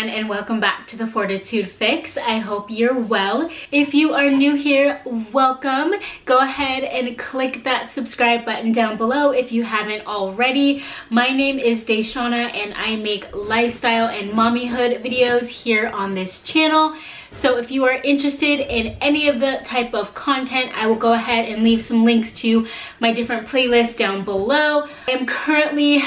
everyone and welcome back to the Fortitude Fix. I hope you're well. If you are new here, welcome. Go ahead and click that subscribe button down below if you haven't already. My name is DaShanna and I make lifestyle and mommyhood videos here on this channel. So if you are interested in any of the type of content, I will go ahead and leave some links to my different playlists down below. I am currently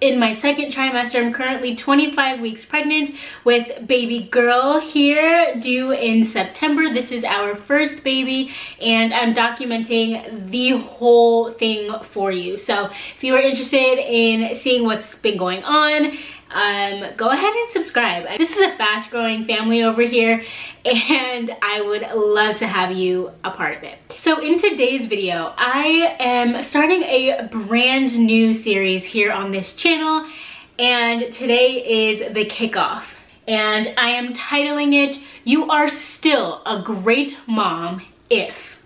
in my second trimester. I'm currently 25 weeks pregnant with baby girl here due in September. This is our first baby and I'm documenting the whole thing for you. So if you are interested in seeing what's been going on um, go ahead and subscribe. This is a fast growing family over here and I would love to have you a part of it. So in today's video, I am starting a brand new series here on this channel and today is the kickoff and I am titling it, You Are Still a Great Mom If.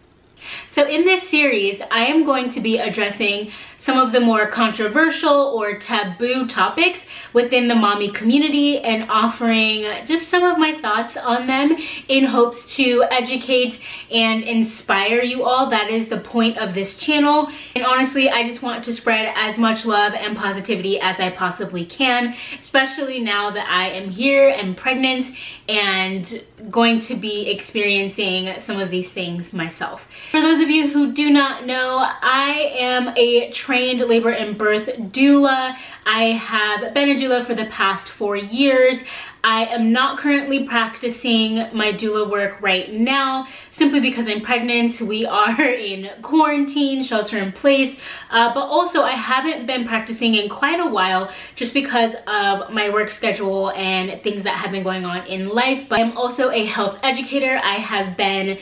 So in this series, I am going to be addressing some of the more controversial or taboo topics within the mommy community and offering just some of my thoughts on them in hopes to educate and inspire you all. That is the point of this channel. And honestly, I just want to spread as much love and positivity as I possibly can, especially now that I am here and pregnant and going to be experiencing some of these things myself. For those of you who do not know, I am a trained labor and birth doula. I have been a doula for the past four years. I am not currently practicing my doula work right now simply because I'm pregnant. We are in quarantine, shelter in place, uh, but also I haven't been practicing in quite a while just because of my work schedule and things that have been going on in life. But I'm also a health educator. I have been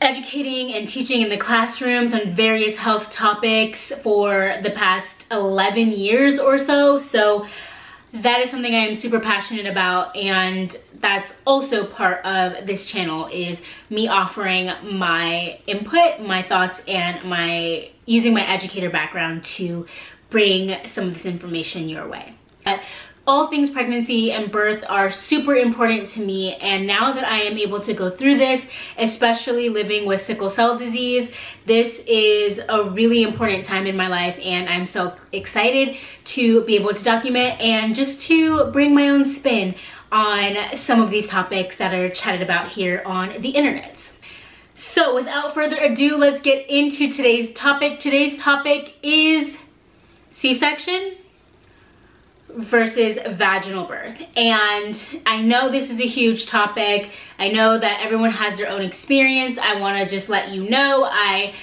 educating and teaching in the classrooms on various health topics for the past 11 years or so. So that is something I am super passionate about and that's also part of this channel is me offering my input, my thoughts, and my using my educator background to bring some of this information your way. But all things pregnancy and birth are super important to me and now that I am able to go through this, especially living with sickle cell disease, this is a really important time in my life and I'm so excited to be able to document and just to bring my own spin on some of these topics that are chatted about here on the internet. So without further ado, let's get into today's topic. Today's topic is C-section versus vaginal birth. And I know this is a huge topic. I know that everyone has their own experience. I wanna just let you know, I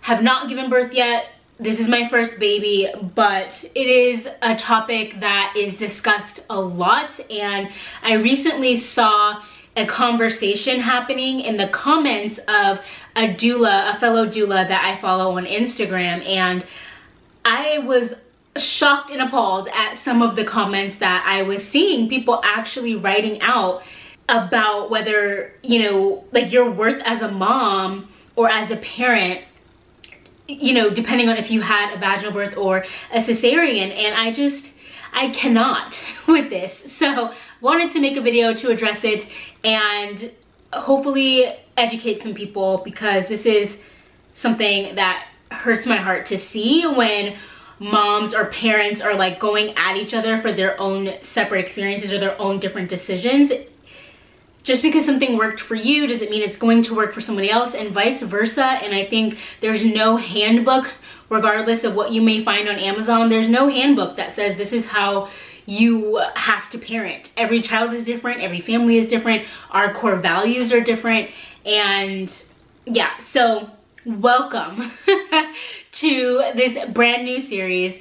have not given birth yet. This is my first baby, but it is a topic that is discussed a lot. And I recently saw a conversation happening in the comments of a doula, a fellow doula that I follow on Instagram. And I was shocked and appalled at some of the comments that I was seeing people actually writing out about whether, you know, like your worth as a mom or as a parent you know, depending on if you had a vaginal birth or a cesarean. And I just, I cannot with this. So wanted to make a video to address it and hopefully educate some people because this is something that hurts my heart to see when moms or parents are like going at each other for their own separate experiences or their own different decisions. Just because something worked for you doesn't mean it's going to work for somebody else and vice versa. And i think there's no handbook regardless of what you may find on amazon there's no handbook that says this is how you have to parent. Every child is different. Every family is different. Our core values are different. And yeah so welcome to this brand new series.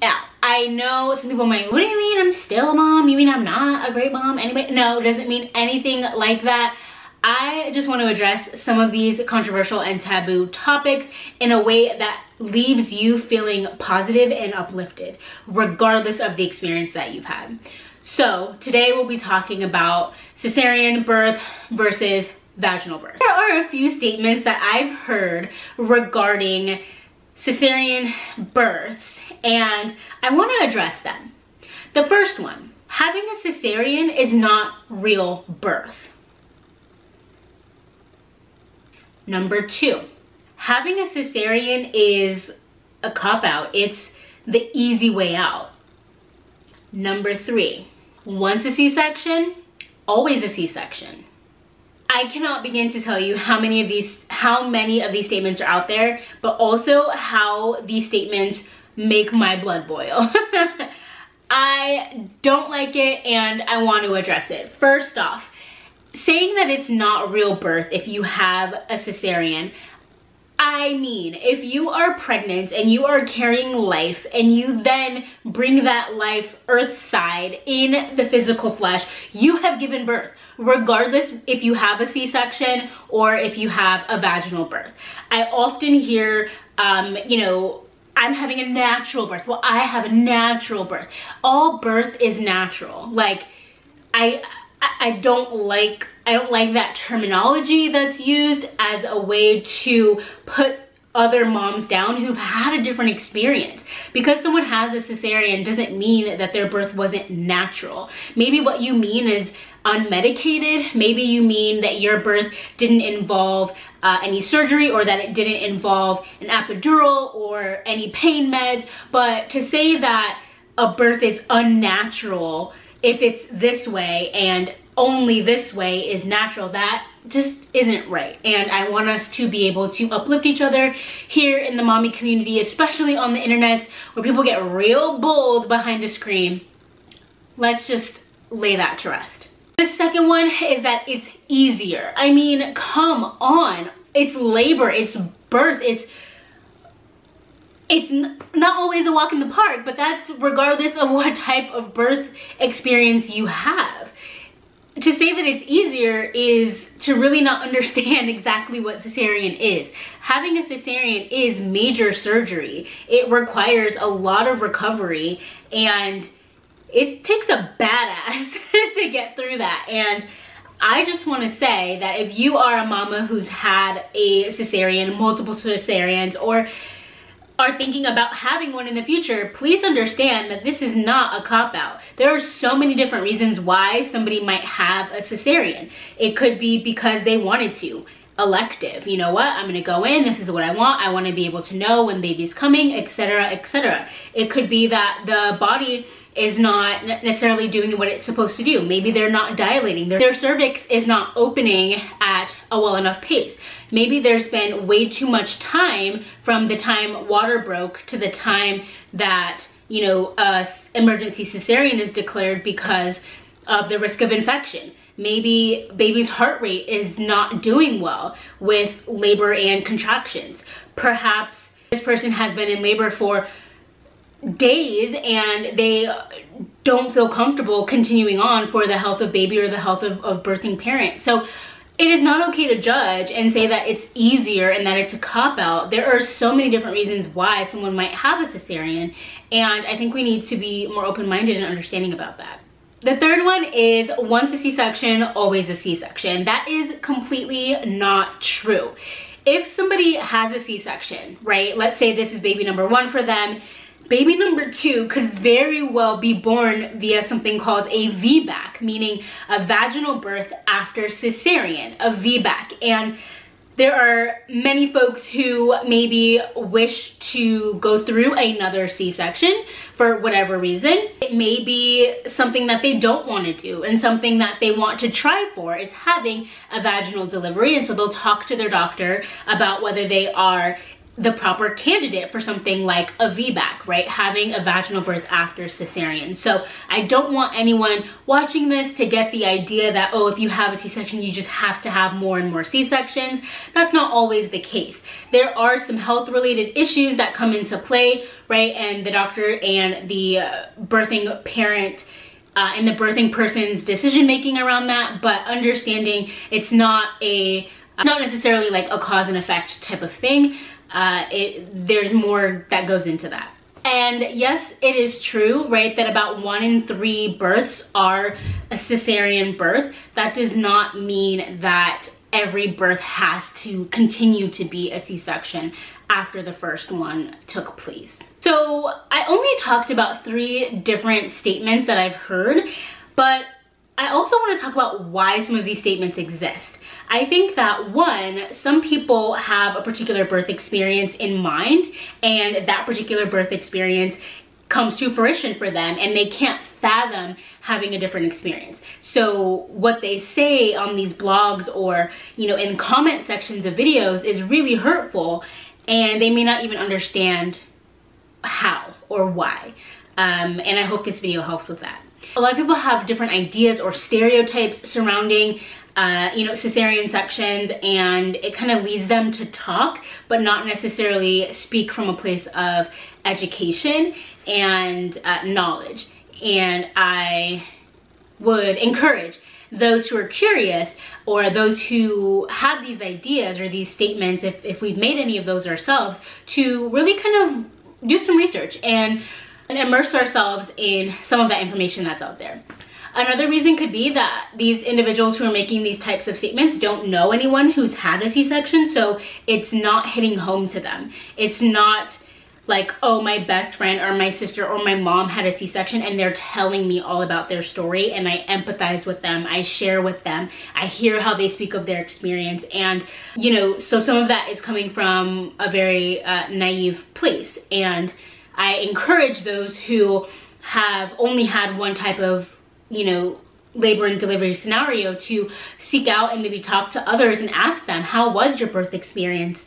Now, I know some people might, what do you mean I'm still a mom? You mean I'm not a great mom? Anybody? No, it doesn't mean anything like that. I just want to address some of these controversial and taboo topics in a way that leaves you feeling positive and uplifted, regardless of the experience that you've had. So today we'll be talking about cesarean birth versus vaginal birth. There are a few statements that I've heard regarding cesarean births and I want to address them. The first one, having a cesarean is not real birth. Number two, having a cesarean is a cop out. It's the easy way out. Number three, once a C-section, always a C-section. I cannot begin to tell you how many of these how many of these statements are out there, but also how these statements make my blood boil. I don't like it and I want to address it. First off, saying that it's not real birth if you have a cesarean, I mean, if you are pregnant and you are carrying life and you then bring that life earthside in the physical flesh, you have given birth, regardless if you have a C-section or if you have a vaginal birth. I often hear, um, you know, I'm having a natural birth. Well, I have a natural birth. All birth is natural. Like, I I don't like I don't like that terminology that's used as a way to put other moms down who've had a different experience. Because someone has a cesarean doesn't mean that their birth wasn't natural. Maybe what you mean is unmedicated. Maybe you mean that your birth didn't involve uh, any surgery or that it didn't involve an epidural or any pain meds. But to say that a birth is unnatural if it's this way and only this way is natural, that just isn't right. And I want us to be able to uplift each other here in the mommy community, especially on the internet where people get real bold behind a screen. Let's just lay that to rest. The second one is that it's easier. I mean, come on. It's labor, it's birth, it's it's not always a walk in the park, but that's regardless of what type of birth experience you have. To say that it's easier is to really not understand exactly what cesarean is. Having a cesarean is major surgery. It requires a lot of recovery and it takes a badass to get through that. And I just want to say that if you are a mama who's had a cesarean, multiple cesareans, or are thinking about having one in the future, please understand that this is not a cop out. There are so many different reasons why somebody might have a cesarean. It could be because they wanted to elective. You know what? I'm going to go in. This is what I want. I want to be able to know when baby's coming, etc., etc. It could be that the body is not necessarily doing what it's supposed to do. Maybe they're not dilating. Their, their cervix is not opening at a well enough pace. Maybe there's been way too much time from the time water broke to the time that, you know, a emergency cesarean is declared because of the risk of infection. Maybe baby's heart rate is not doing well with labor and contractions. Perhaps this person has been in labor for days and they don't feel comfortable continuing on for the health of baby or the health of, of birthing parent. So it is not okay to judge and say that it's easier and that it's a cop out. There are so many different reasons why someone might have a cesarean, and I think we need to be more open minded and understanding about that. The third one is once a C-section, always a C-section. That is completely not true. If somebody has a C-section, right, let's say this is baby number one for them, baby number two could very well be born via something called a VBAC, meaning a vaginal birth after cesarean, a VBAC. And there are many folks who maybe wish to go through another C-section for whatever reason. It may be something that they don't want to do and something that they want to try for is having a vaginal delivery. And so they'll talk to their doctor about whether they are the proper candidate for something like a VBAC, right? Having a vaginal birth after cesarean. So I don't want anyone watching this to get the idea that, oh, if you have a C-section, you just have to have more and more C-sections. That's not always the case. There are some health related issues that come into play, right? And the doctor and the uh, birthing parent uh, and the birthing person's decision making around that, but understanding it's not a not necessarily like a cause and effect type of thing uh, it, there's more that goes into that. And yes, it is true, right, that about one in three births are a cesarean birth. That does not mean that every birth has to continue to be a C-section after the first one took place. So I only talked about three different statements that I've heard, but I also want to talk about why some of these statements exist. I think that one, some people have a particular birth experience in mind and that particular birth experience comes to fruition for them and they can't fathom having a different experience. So what they say on these blogs or, you know, in comment sections of videos is really hurtful and they may not even understand how or why. Um, and I hope this video helps with that. A lot of people have different ideas or stereotypes surrounding uh, you know, cesarean sections and it kind of leads them to talk, but not necessarily speak from a place of education and uh, knowledge. And I would encourage those who are curious or those who have these ideas or these statements, if, if we've made any of those ourselves, to really kind of do some research and, and immerse ourselves in some of that information that's out there. Another reason could be that these individuals who are making these types of statements don't know anyone who's had a C-section, so it's not hitting home to them. It's not like, oh, my best friend or my sister or my mom had a C-section and they're telling me all about their story and I empathize with them, I share with them, I hear how they speak of their experience and, you know, so some of that is coming from a very uh, naive place and I encourage those who have only had one type of you know, labor and delivery scenario to seek out and maybe talk to others and ask them, how was your birth experience?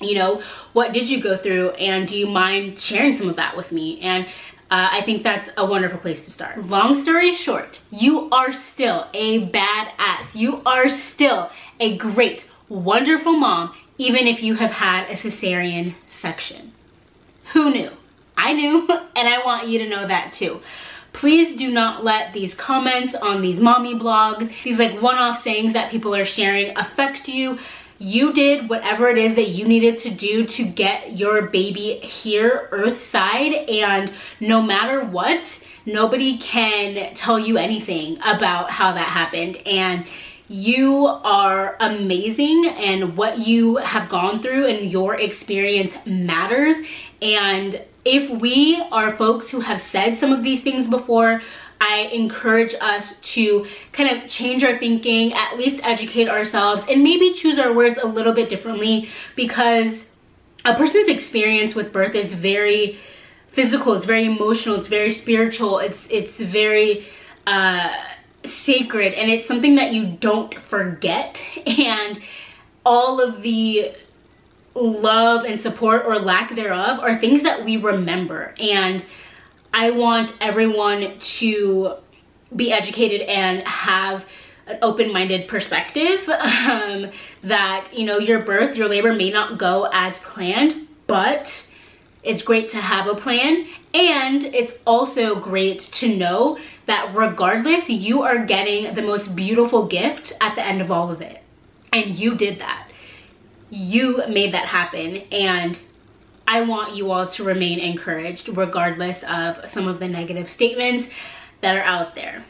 You know, what did you go through? And do you mind sharing some of that with me? And uh, I think that's a wonderful place to start. Long story short, you are still a badass. You are still a great, wonderful mom, even if you have had a cesarean section. Who knew? I knew, and I want you to know that too. Please do not let these comments on these mommy blogs, these like one-off sayings that people are sharing affect you. You did whatever it is that you needed to do to get your baby here earthside and no matter what, nobody can tell you anything about how that happened. And you are amazing and what you have gone through and your experience matters. And if we are folks who have said some of these things before, I encourage us to kind of change our thinking, at least educate ourselves, and maybe choose our words a little bit differently because a person's experience with birth is very physical, it's very emotional, it's very spiritual, it's it's very uh, sacred, and it's something that you don't forget. And all of the love and support or lack thereof are things that we remember. And I want everyone to be educated and have an open-minded perspective um, that, you know, your birth, your labor may not go as planned, but it's great to have a plan. And it's also great to know that regardless, you are getting the most beautiful gift at the end of all of it. And you did that you made that happen and I want you all to remain encouraged regardless of some of the negative statements that are out there.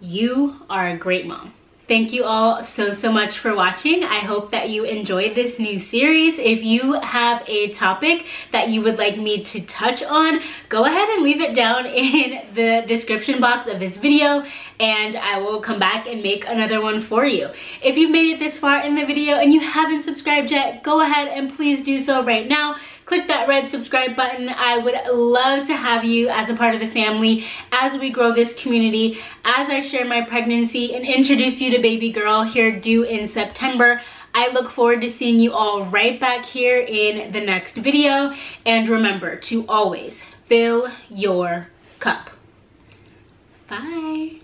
You are a great mom. Thank you all so, so much for watching. I hope that you enjoyed this new series. If you have a topic that you would like me to touch on, go ahead and leave it down in the description box of this video and I will come back and make another one for you. If you've made it this far in the video and you haven't subscribed yet, go ahead and please do so right now click that red subscribe button. I would love to have you as a part of the family as we grow this community, as I share my pregnancy and introduce you to baby girl here due in September. I look forward to seeing you all right back here in the next video. And remember to always fill your cup. Bye.